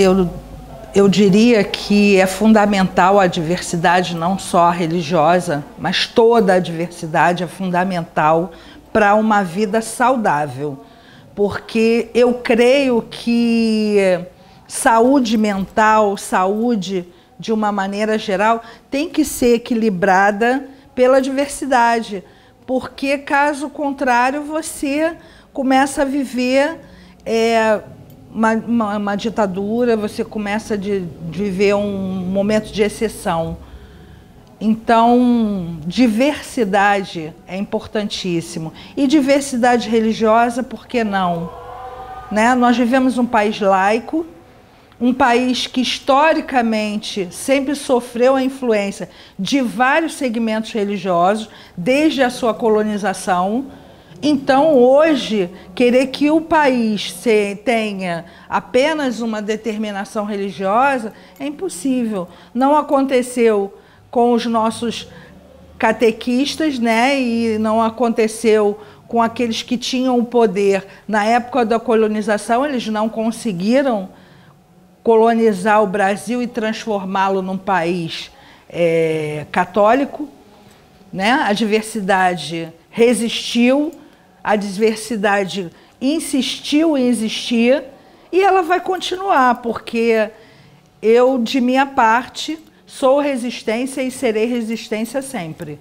Eu, eu diria que é fundamental a diversidade, não só religiosa, mas toda a diversidade é fundamental para uma vida saudável. Porque eu creio que saúde mental, saúde de uma maneira geral, tem que ser equilibrada pela diversidade, porque caso contrário você começa a viver é, uma, uma, uma, ditadura, você começa de, de viver um momento de exceção. Então, diversidade é importantíssimo. E diversidade religiosa, por que não? Né? Nós vivemos um país laico, um país que historicamente sempre sofreu a influência de vários segmentos religiosos, desde a sua colonização. Então, hoje, querer que o país tenha apenas uma determinação religiosa é impossível. Não aconteceu com os nossos catequistas, né? E não aconteceu com aqueles que tinham o poder na época da colonização, eles não conseguiram colonizar o Brasil e transformá-lo num país é, católico. Né? A diversidade resistiu, a diversidade insistiu em existir e ela vai continuar, porque eu, de minha parte, sou resistência e serei resistência sempre.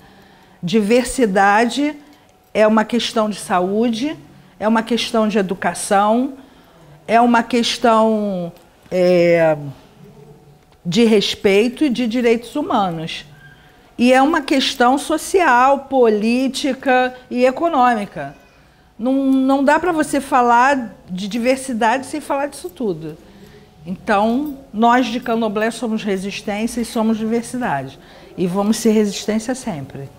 Diversidade é uma questão de saúde, é uma questão de educação, é uma questão é, de respeito e de direitos humanos. E é uma questão social, política e econômica. Não, não dá para você falar de diversidade sem falar disso tudo. Então, nós de Candomblé somos resistência e somos diversidade. E vamos ser resistência sempre.